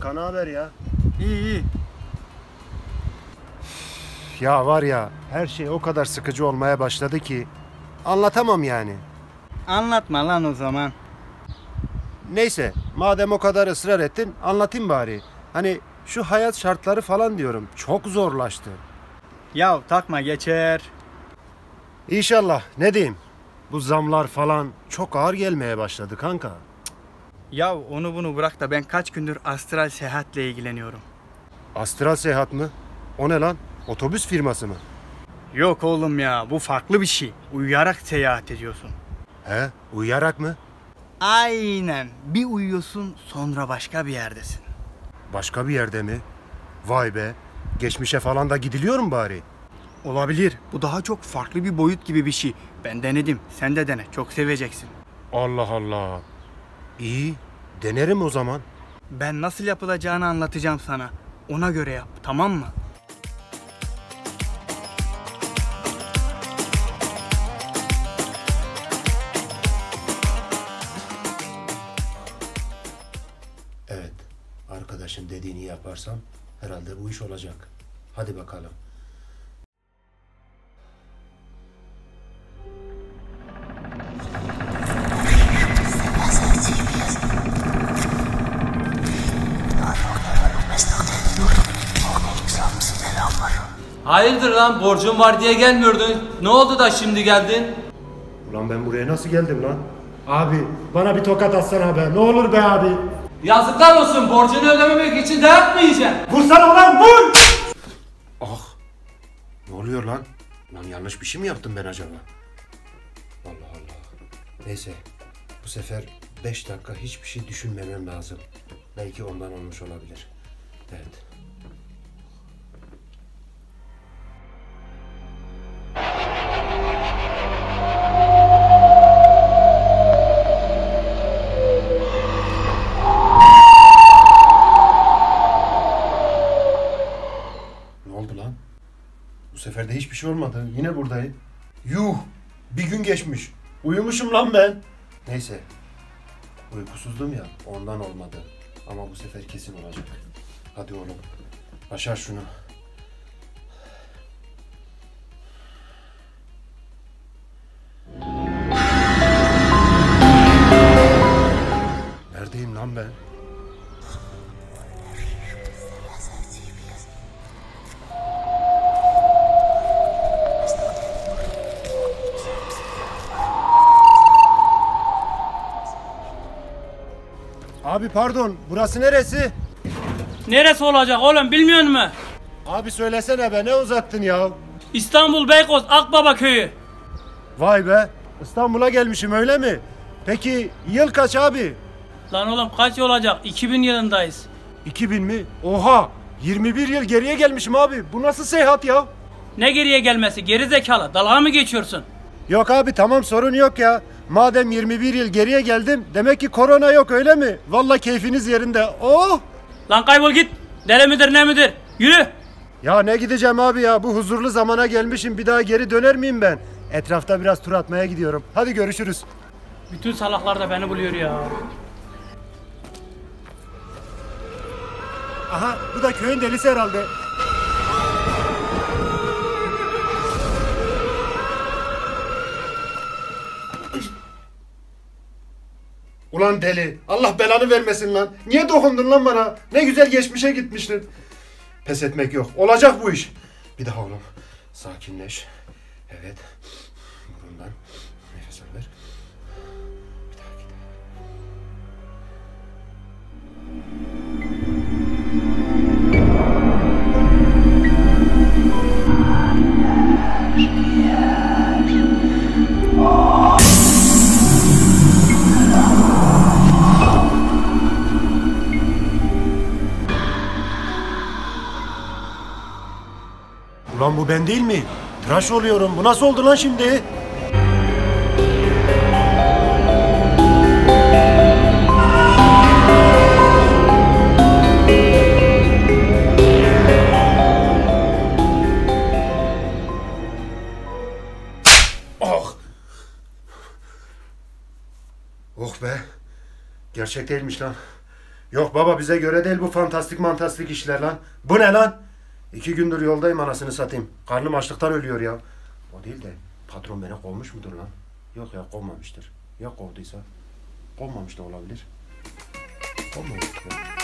Kanka ne haber ya? İyi iyi. Ya var ya her şey o kadar sıkıcı olmaya başladı ki anlatamam yani. Anlatma lan o zaman. Neyse madem o kadar ısrar ettin anlatayım bari. Hani şu hayat şartları falan diyorum çok zorlaştı. Ya takma geçer. İnşallah ne diyeyim bu zamlar falan çok ağır gelmeye başladı kanka. Ya onu bunu bırak da ben kaç gündür astral seyahatle ilgileniyorum. Astral seyahat mı? O ne lan? Otobüs firması mı? Yok oğlum ya bu farklı bir şey. Uyuyarak seyahat ediyorsun. He? Uyuyarak mı? Aynen. Bir uyuyorsun sonra başka bir yerdesin. Başka bir yerde mi? Vay be. Geçmişe falan da gidiliyor mu bari? Olabilir. Bu daha çok farklı bir boyut gibi bir şey. Ben denedim. Sen de dene. Çok seveceksin. Allah Allah. İyi. Denerim o zaman. Ben nasıl yapılacağını anlatacağım sana. Ona göre yap. Tamam mı? Evet. Arkadaşın dediğini yaparsam herhalde bu iş olacak. Hadi bakalım. Hayırdır lan borcun var diye gelmiyordun. Ne oldu da şimdi geldin? Ulan ben buraya nasıl geldim lan? Abi bana bir tokat atsana be. Ne olur be abi. Yazıklar olsun borcunu ödememek için dayak mı yiyeceksin? Vursana ulan vur! Ah! Ne oluyor lan? Lan yanlış bir şey mi yaptım ben acaba? Allah Allah. Neyse. Bu sefer 5 dakika hiçbir şey düşünmemem lazım. Belki ondan olmuş olabilir. Evet. Hiçbir şey olmadı. Yine buradayım. Yuh! Bir gün geçmiş. Uyumuşum lan ben. Neyse. Uykusuzdum ya ondan olmadı. Ama bu sefer kesin olacak. Hadi oğlum. Başar şunu. Abi pardon, burası neresi? Neresi olacak oğlum bilmiyor musun? Abi söylesene be, ne uzattın ya? İstanbul Beykoz Akbaba köyü. Vay be, İstanbul'a gelmişim öyle mi? Peki yıl kaç abi? Lan oğlum kaç yıl olacak? 2000 yılındayız. 2000 mi? Oha! 21 yıl geriye gelmişim abi. Bu nasıl seyahat ya? Ne geriye gelmesi geri zekalı dalga mı geçiyorsun? Yok abi tamam sorun yok ya. Madem 21 yıl geriye geldim demek ki korona yok öyle mi? Valla keyfiniz yerinde. Oh! Lan kaybol git. Deli midir ne midir? Yürü. Ya ne gideceğim abi ya bu huzurlu zamana gelmişim bir daha geri döner miyim ben? Etrafta biraz tur atmaya gidiyorum. Hadi görüşürüz. Bütün salaklar da beni buluyor ya. Aha bu da köyün delisi herhalde. Ulan deli. Allah belanı vermesin lan. Niye dokundun lan bana? Ne güzel geçmişe gitmiştin. Pes etmek yok. Olacak bu iş. Bir daha oğlum. Sakinleş. Evet. Ulan bu ben değil mi? Tıraş oluyorum. Bu nasıl oldu lan şimdi? Oh! Oh be. Gerçek değilmiş lan. Yok baba bize göre değil bu fantastik mantastik işler lan. Bu ne lan? İki gündür yoldayım anasını satayım. Karnım açlıktan ölüyor ya. O değil de patron beni kovmuş mudur lan? Yok ya kovmamıştır. Ya kovduysa? Kovmamış da olabilir. Kovmamış ya.